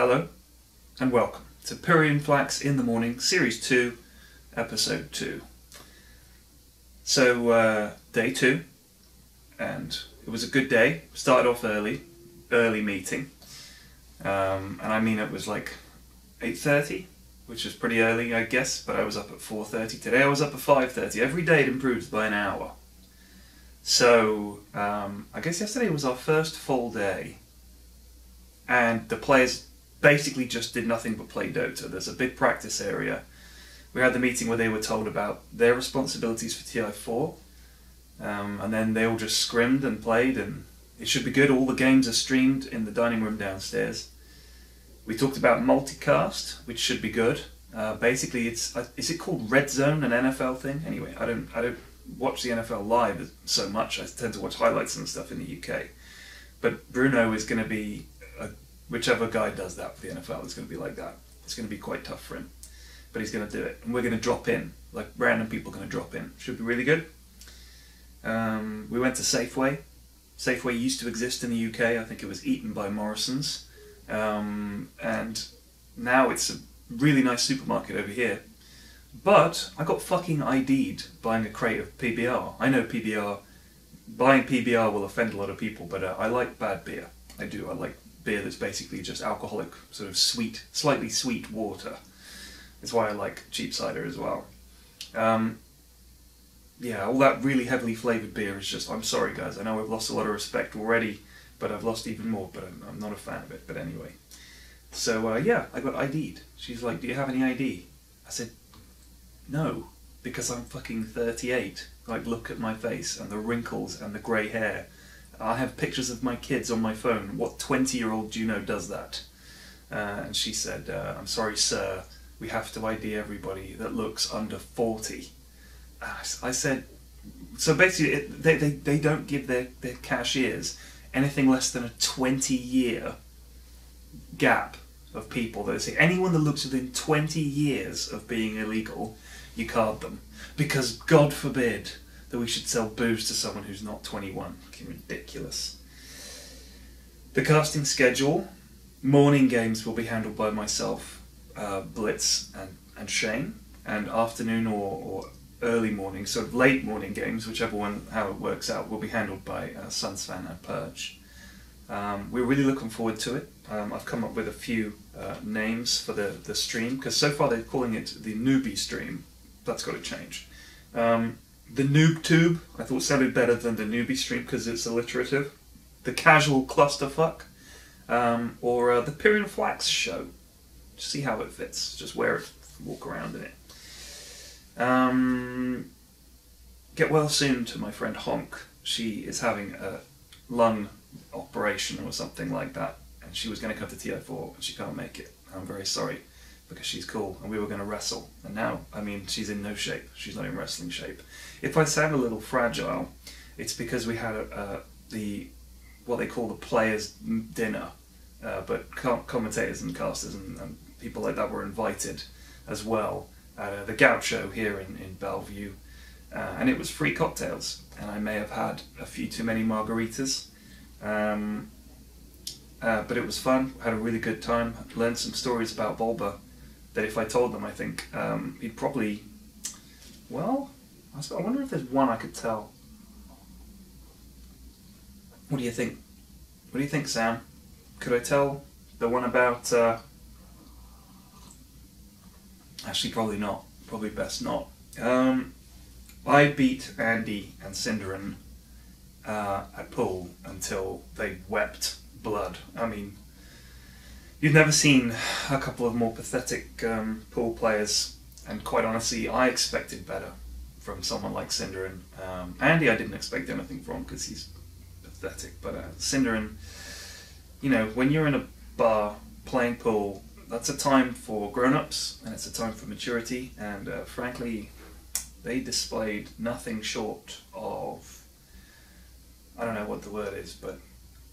Hello, and welcome to Pyrion Flax in the Morning, Series 2, Episode 2. So, uh, day 2, and it was a good day. Started off early, early meeting. Um, and I mean it was like 8.30, which was pretty early, I guess, but I was up at 4.30. Today I was up at 5.30. Every day it improves by an hour. So, um, I guess yesterday was our first full day, and the players basically just did nothing but play Dota. There's a big practice area. We had the meeting where they were told about their responsibilities for TI4, um, and then they all just scrimmed and played, and it should be good. All the games are streamed in the dining room downstairs. We talked about multicast, which should be good. Uh, basically, it's uh, is it called Red Zone, an NFL thing? Anyway, I don't I don't watch the NFL live so much. I tend to watch highlights and stuff in the UK. But Bruno is going to be whichever guy does that for the NFL is going to be like that. It's going to be quite tough for him, but he's going to do it, and we're going to drop in like random people going to drop in. Should be really good. Um, we went to Safeway. Safeway used to exist in the UK. I think it was eaten by Morrison's, um, and now it's a really nice supermarket over here. But I got fucking ID'd buying a crate of PBR. I know PBR, buying PBR will offend a lot of people, but uh, I like bad beer. I do. I like beer that's basically just alcoholic, sort of sweet, slightly sweet water. That's why I like cheap cider as well. Um, yeah, all that really heavily flavoured beer is just. I'm sorry, guys. I know I've lost a lot of respect already, but I've lost even more. But I'm, I'm not a fan of it. But anyway, so uh, yeah, I got ID'd. She's like, "Do you have any ID?" I said, "No, because I'm fucking 38. Like, look at my face and the wrinkles and the grey hair. I have pictures of my kids on my phone. What 20-year-old do you know does that?" Uh, and she said, uh, "I'm sorry, sir. We have to ID everybody that looks under 40." I said, so basically, it, they, they, they don't give their, their cashiers anything less than a 20 year gap of people that say anyone that looks within 20 years of being illegal, you card them. Because God forbid that we should sell booze to someone who's not 21. Fucking ridiculous. The casting schedule morning games will be handled by myself, uh, Blitz, and, and Shane, and afternoon or, or early morning, sort of late morning games, whichever one, how it works out, will be handled by uh, Sunsfan and Purge. Um, we're really looking forward to it. Um, I've come up with a few uh, names for the, the stream, because so far they're calling it the newbie stream. That's got to change. Um, the noob tube, I thought sounded better than the newbie stream because it's alliterative. The casual clusterfuck, um, or uh, the Pyrion Flax show. See how it fits. Just wear it, walk around in it. Um, get well soon to my friend Honk. She is having a lung operation or something like that, and she was going to come to TI4 and she can't make it. I'm very sorry because she's cool and we were going to wrestle, and now, I mean, she's in no shape. She's not in wrestling shape. If I sound a little fragile, it's because we had a, the what they call the players' dinner, uh, but commentators and casters and, and people like that were invited as well at uh, the Gaucho here in, in Bellevue, uh, and it was free cocktails. And I may have had a few too many margaritas, um, uh, but it was fun. Had a really good time. Learned some stories about Volba that if I told them, I think um, he'd probably. Well, I wonder if there's one I could tell. What do you think? What do you think, Sam? Could I tell the one about? Uh, Actually, probably not. Probably best not. Um, I beat Andy and Synderen uh, at pool until they wept blood. I mean, you've never seen a couple of more pathetic um, pool players, and quite honestly, I expected better from someone like Synderen. Um, Andy, I didn't expect anything from because he's pathetic, but uh, Synderen, you know, when you're in a bar playing pool that's a time for grown-ups and it's a time for maturity and uh, frankly they displayed nothing short of I don't know what the word is but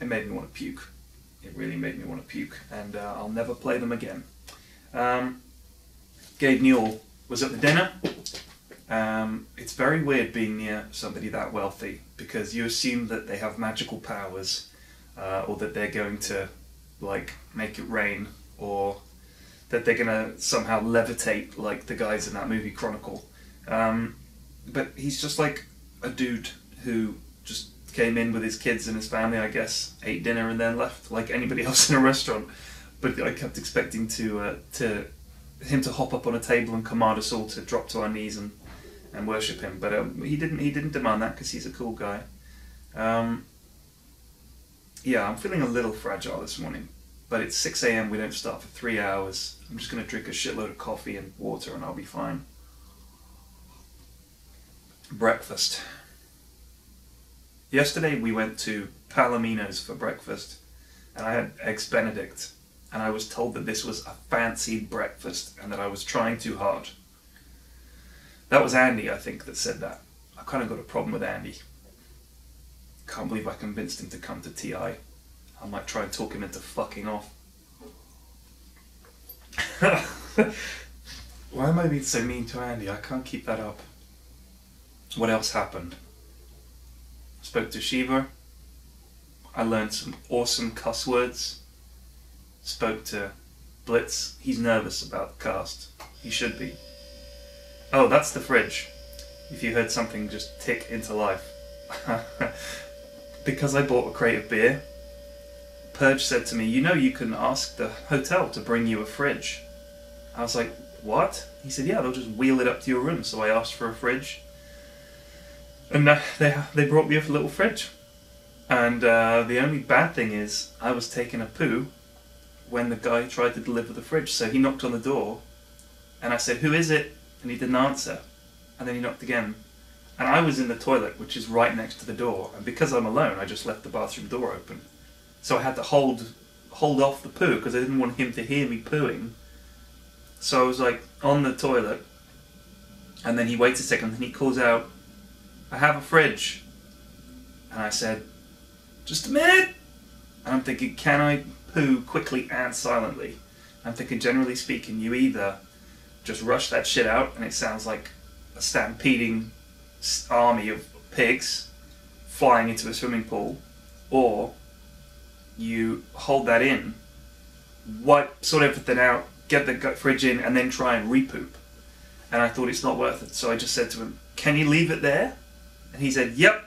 it made me want to puke it really made me want to puke and uh, I'll never play them again um, Gabe Newell was at the dinner um, it's very weird being near somebody that wealthy because you assume that they have magical powers uh, or that they're going to like make it rain or that they're gonna somehow levitate like the guys in that movie Chronicle. Um, but he's just like a dude who just came in with his kids and his family, I guess, ate dinner and then left like anybody else in a restaurant. But I kept expecting to uh, to him to hop up on a table and command us all to drop to our knees and, and worship him. But um, he didn't he didn't demand that because he's a cool guy. Um, yeah, I'm feeling a little fragile this morning. But it's 6 a.m. We don't start for three hours. I'm just going to drink a shitload of coffee and water and I'll be fine. Breakfast. Yesterday we went to Palomino's for breakfast and I had eggs benedict and I was told that this was a fancied breakfast and that I was trying too hard. That was Andy, I think, that said that. I kind of got a problem with Andy. Can't believe I convinced him to come to TI. I might try and talk him into fucking off. Why am I being so mean to Andy? I can't keep that up. What else happened? Spoke to Shiva. I learned some awesome cuss words. Spoke to Blitz. He's nervous about the cast. He should be. Oh, that's the fridge. If you heard something just tick into life. because I bought a crate of beer, Purge said to me, You know, you can ask the hotel to bring you a fridge. I was like, What? He said, Yeah, they'll just wheel it up to your room. So I asked for a fridge. And uh, they, they brought me a little fridge. And uh, the only bad thing is, I was taking a poo when the guy tried to deliver the fridge. So he knocked on the door, and I said, Who is it? And he didn't answer. And then he knocked again. And I was in the toilet, which is right next to the door. And because I'm alone, I just left the bathroom door open. So I had to hold hold off the poo because I didn't want him to hear me pooing. So I was like on the toilet, and then he waits a second, and he calls out, "I have a fridge." And I said, "Just a minute." And I'm thinking, can I poo quickly and silently? I'm thinking, generally speaking, you either just rush that shit out, and it sounds like a stampeding army of pigs flying into a swimming pool, or you hold that in, wipe, sort everything out, get the fridge in, and then try and repoop. And I thought it's not worth it, so I just said to him, "Can you leave it there?" And he said, "Yep."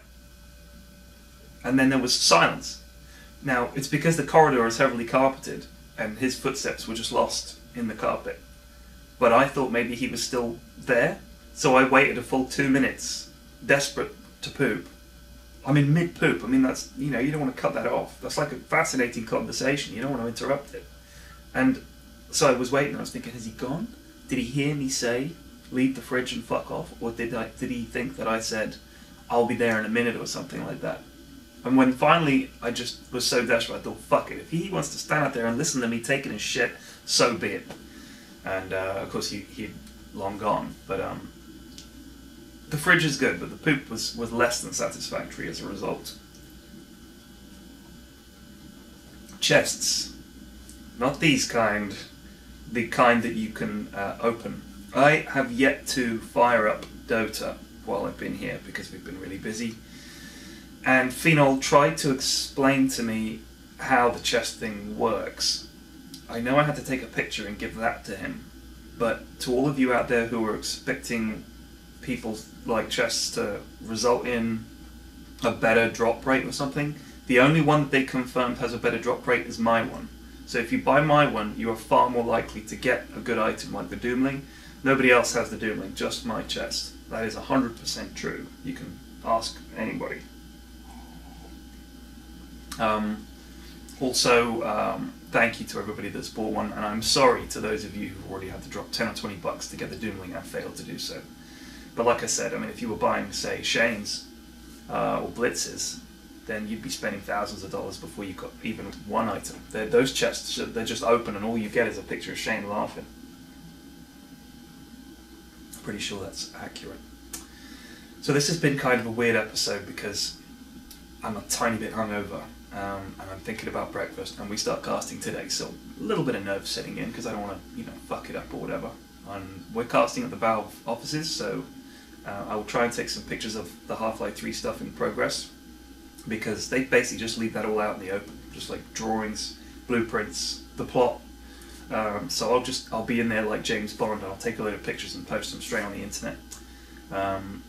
And then there was silence. Now it's because the corridor is heavily carpeted, and his footsteps were just lost in the carpet. But I thought maybe he was still there, so I waited a full two minutes, desperate to poop, I'm in mid poop. I mean, that's, you know, you don't want to cut that off. That's like a fascinating conversation. You don't want to interrupt it. And so I was waiting. I was thinking, has he gone? Did he hear me say, leave the fridge and fuck off? Or did, I, did he think that I said, I'll be there in a minute or something like that? And when finally I just was so desperate, I thought, fuck it. If he wants to stand out there and listen to me taking his shit, so be it. And uh, of course, he, he'd long gone. But um, the fridge is good, but the poop was, was less than satisfactory as a result. Chests. Not these kind. The kind that you can uh, open. I have yet to fire up Dota while I've been here because we've been really busy. And Phenol tried to explain to me how the chest thing works. I know I had to take a picture and give that to him, but to all of you out there who are expecting people like chests to result in a better drop rate or something. The only one that they confirmed has a better drop rate is my one. So if you buy my one, you are far more likely to get a good item like the Doomling. Nobody else has the Doomling, just my chest. That is 100% true. You can ask anybody. Um, also, um, thank you to everybody that's bought one, and I'm sorry to those of you who've already had to drop 10 or 20 bucks to get the Doomling and failed to do so. But like I said, I mean, if you were buying, say, Shane's uh, or Blitz's, then you'd be spending thousands of dollars before you got even one item. They're, those chests, they're just open, and all you get is a picture of Shane laughing. Pretty sure that's accurate. So this has been kind of a weird episode because I'm a tiny bit hungover um, and I'm thinking about breakfast, and we start casting today, so a little bit of nerves setting in because I don't want to, you know, fuck it up or whatever. And we're casting at the Valve offices, so uh, I will try and take some pictures of the Half-Life 3 stuff in progress because they basically just leave that all out in the open, just like drawings, blueprints, the plot, Um, so I'll just I'll be in there like James Bond. I'll take a load of pictures and post them straight on the internet. Um,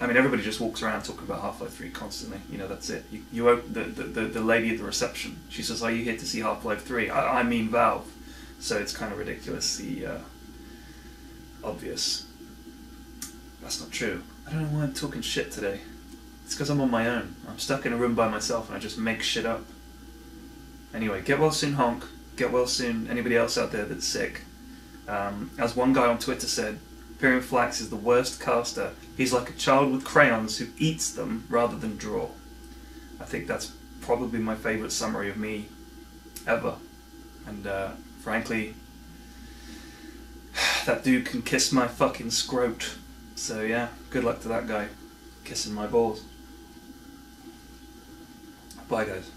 I mean, everybody just walks around talking about Half Life Three constantly. You know, that's it. You, you op- the, the the lady at the reception. She says, "Are you here to see Half Life 3? I, I mean Valve. So it's kind of ridiculously uh, obvious. That's not true. I don't know why I'm talking shit today. It's because I'm on my own. I'm stuck in a room by myself and I just make shit up. Anyway, get well soon, honk. Get well soon, anybody else out there that's sick. Um, as one guy on Twitter said, Pyrion Flax is the worst caster. He's like a child with crayons who eats them rather than draw. I think that's probably my favourite summary of me ever. And uh, frankly, that dude can kiss my fucking scrote. So yeah, good luck to that guy kissing my balls. Bye guys.